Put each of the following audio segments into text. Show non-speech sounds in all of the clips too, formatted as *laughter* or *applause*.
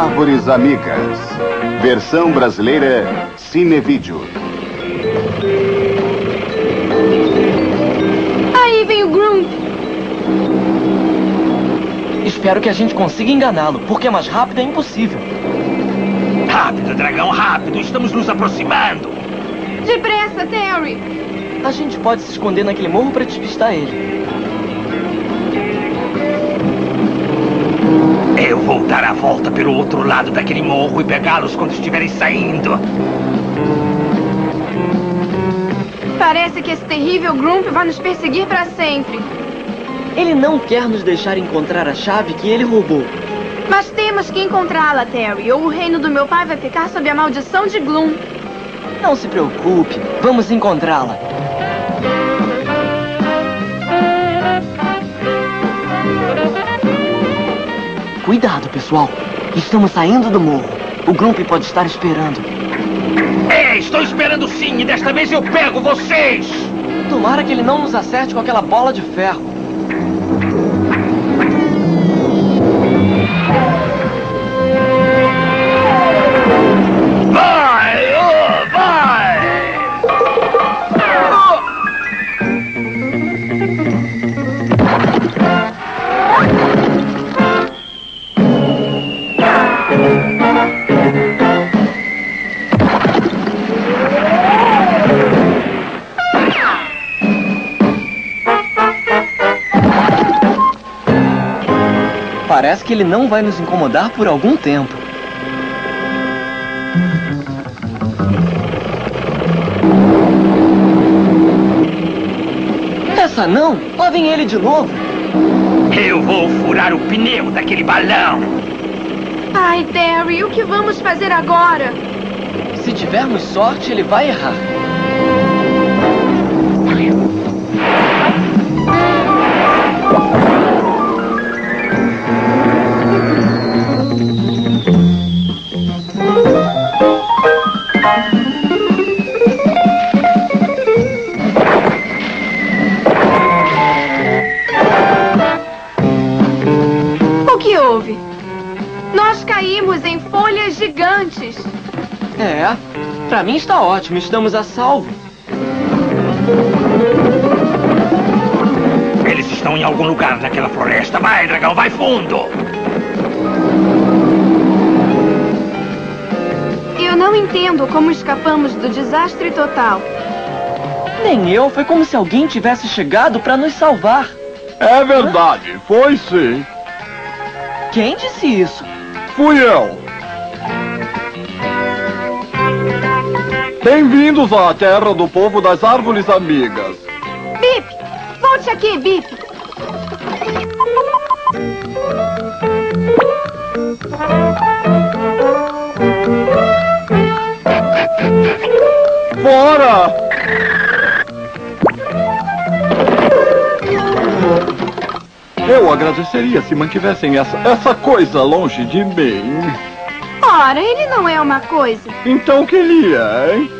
Árvores Amigas. Versão brasileira Cinevídeo. Aí vem o Groom. Espero que a gente consiga enganá-lo, porque mais rápido é impossível. Rápido, dragão, rápido! Estamos nos aproximando! Depressa, Terry. A gente pode se esconder naquele morro para despistar ele. Eu vou dar a volta pelo outro lado daquele morro e pegá-los quando estiverem saindo. Parece que esse terrível Grump vai nos perseguir para sempre. Ele não quer nos deixar encontrar a chave que ele roubou. Mas temos que encontrá-la, Terry, ou o reino do meu pai vai ficar sob a maldição de Gloom. Não se preocupe, vamos encontrá-la. Cuidado, pessoal. Estamos saindo do morro. O Grump pode estar esperando. É, estou esperando sim, e desta vez eu pego vocês! Tomara que ele não nos acerte com aquela bola de ferro. Que ele não vai nos incomodar por algum tempo. Essa não! Lá vem ele de novo! Eu vou furar o pneu daquele balão! Ai, Terry, o que vamos fazer agora? Se tivermos sorte, ele vai errar. É, pra mim está ótimo, estamos a salvo. Eles estão em algum lugar naquela floresta. Vai, dragão, vai fundo! Eu não entendo como escapamos do desastre total. Nem eu, foi como se alguém tivesse chegado pra nos salvar. É verdade, foi sim. Quem disse isso? Fui eu. Bem-vindos à terra do povo das árvores amigas. Bip! Volte aqui, Bip! Fora! Eu agradeceria se mantivessem essa, essa coisa longe de mim. Ora, ele não é uma coisa. Então o que ele é, hein?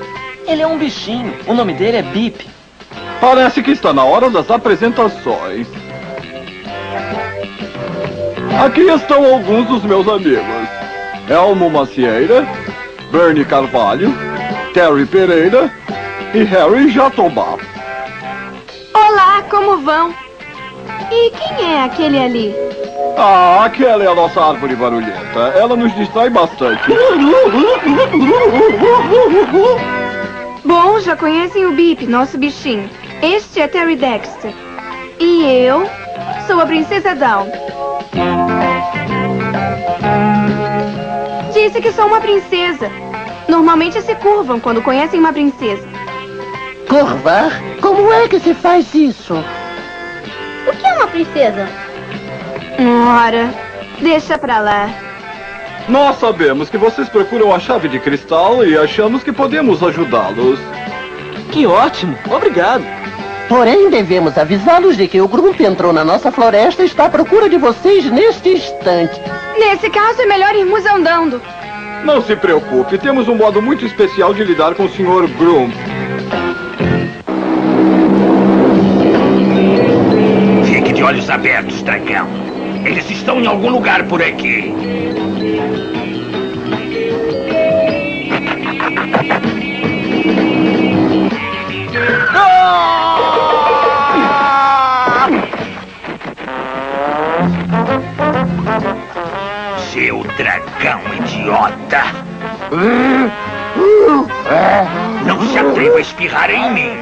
Ele é um bichinho. O nome dele é Bip. Parece que está na hora das apresentações. Aqui estão alguns dos meus amigos. Elmo Macieira, Bernie Carvalho, Terry Pereira e Harry Jatobá. Olá, como vão? E quem é aquele ali? Ah, aquela é a nossa árvore barulhenta. Ela nos distrai bastante. *laughs* Bom, já conhecem o Bip, nosso bichinho. Este é Terry Dexter. E eu sou a Princesa Down. Disse que sou uma princesa. Normalmente se curvam quando conhecem uma princesa. Curvar? Como é que se faz isso? O que é uma princesa? Ora, deixa pra lá. Nós sabemos que vocês procuram a chave de cristal e achamos que podemos ajudá-los. Que ótimo, obrigado. Porém, devemos avisá-los de que o grupo entrou na nossa floresta e está à procura de vocês neste instante. Nesse caso, é melhor irmos andando. Não se preocupe, temos um modo muito especial de lidar com o Sr. Groom. Fique de olhos abertos, dragão. Eles estão em algum lugar por aqui. Idiota! Não se atreva a espirrar em mim!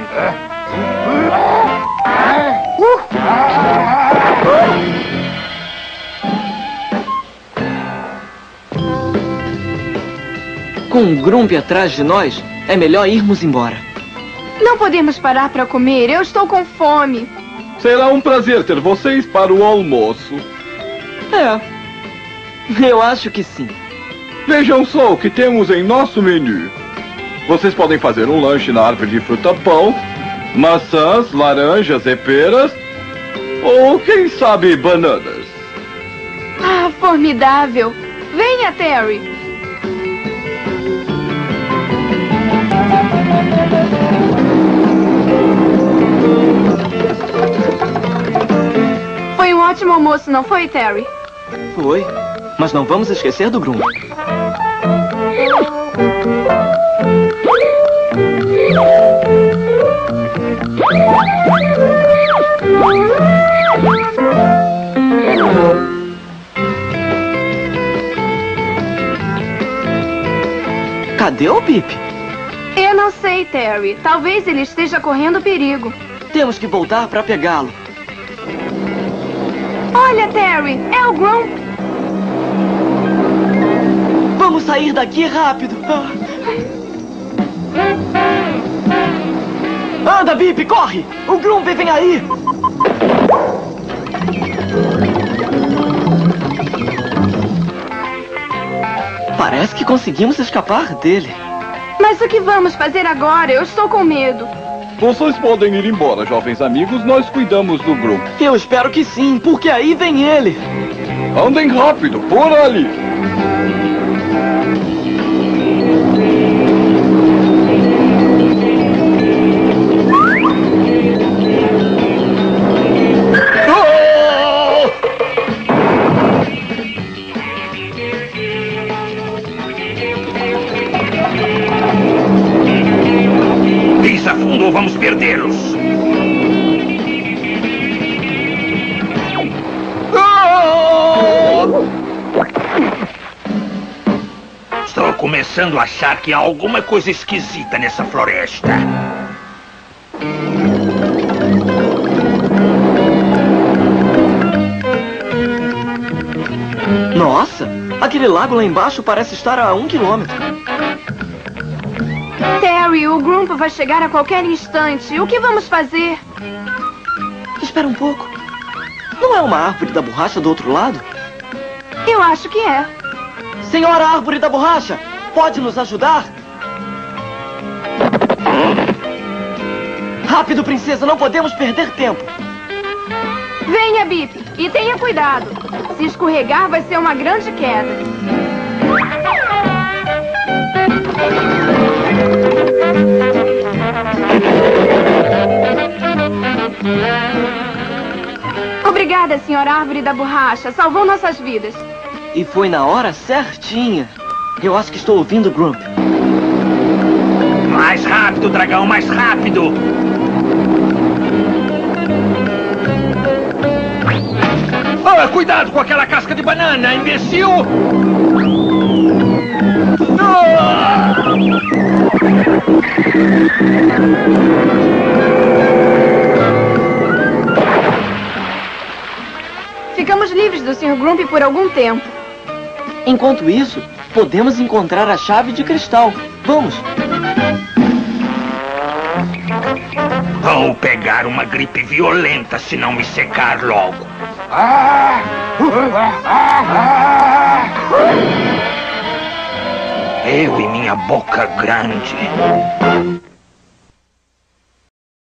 Com o Grump atrás de nós, é melhor irmos embora. Não podemos parar para comer. Eu estou com fome. Será um prazer ter vocês para o almoço. É. Eu acho que sim. Vejam só o que temos em nosso menu. Vocês podem fazer um lanche na árvore de fruta-pão, maçãs, laranjas e peras, ou quem sabe bananas. Ah, formidável. Venha, Terry. Foi um ótimo almoço, não foi, Terry? Foi. Mas não vamos esquecer do Grump. O Pip? Eu não sei, Terry. Talvez ele esteja correndo perigo. Temos que voltar para pegá-lo. Olha, Terry, é o Grump. Vamos sair daqui rápido. Ah. Anda, Bip, corre! O Grump vem aí! Parece que conseguimos escapar dele. Mas o que vamos fazer agora? Eu estou com medo. Vocês podem ir embora, jovens amigos. Nós cuidamos do grupo. Eu espero que sim, porque aí vem ele. Andem rápido, por ali. Vamos perdê-los! Estou começando a achar que há alguma coisa esquisita nessa floresta. Nossa, aquele lago lá embaixo parece estar a um quilômetro. Terry, o Grump vai chegar a qualquer instante. O que vamos fazer? Espera um pouco. Não é uma árvore da borracha do outro lado? Eu acho que é. Senhora Árvore da Borracha, pode nos ajudar? Rápido, princesa, não podemos perder tempo. Venha, Bip, e tenha cuidado. Se escorregar, vai ser uma grande queda. Obrigada, senhora Árvore da Borracha. Salvou nossas vidas. E foi na hora certinha. Eu acho que estou ouvindo o Grump. Mais rápido, dragão, mais rápido! Ah, cuidado com aquela casca de banana, imbecil! Sr. Grump por algum tempo. Enquanto isso, podemos encontrar a chave de cristal. Vamos. Vou pegar uma gripe violenta se não me secar logo. Eu e minha boca grande.